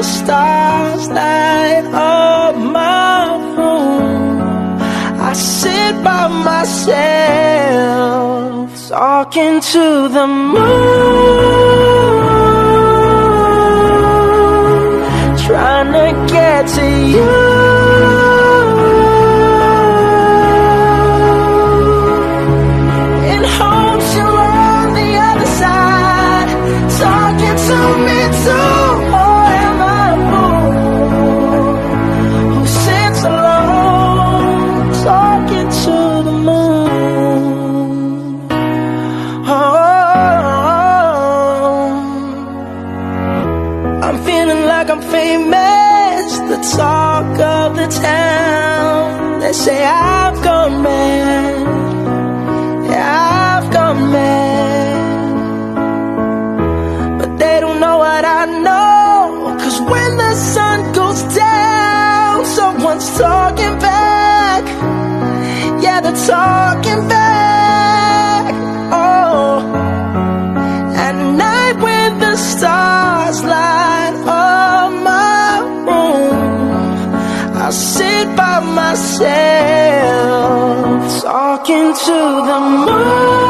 the stars light up my room, I sit by myself, talking to the moon, trying to get to you. In hopes you're on the other side, talking to me too. Talk of the town. They say I've gone mad. I've gone mad. But they don't know what I know. Cause when the sun goes down, someone's talking back. Yeah, they're talking back. Myself, talking to the moon.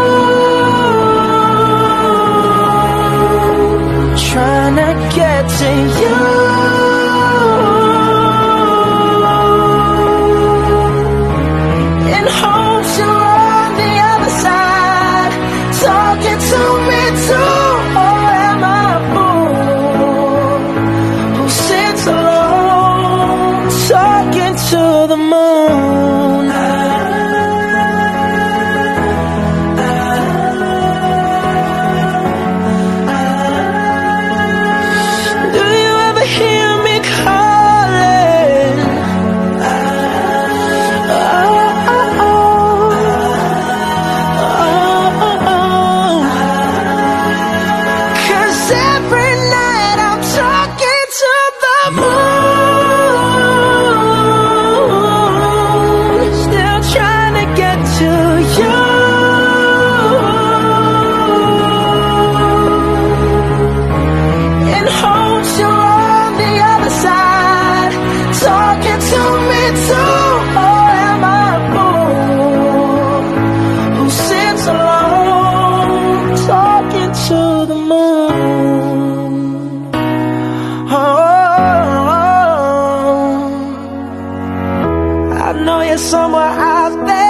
I've.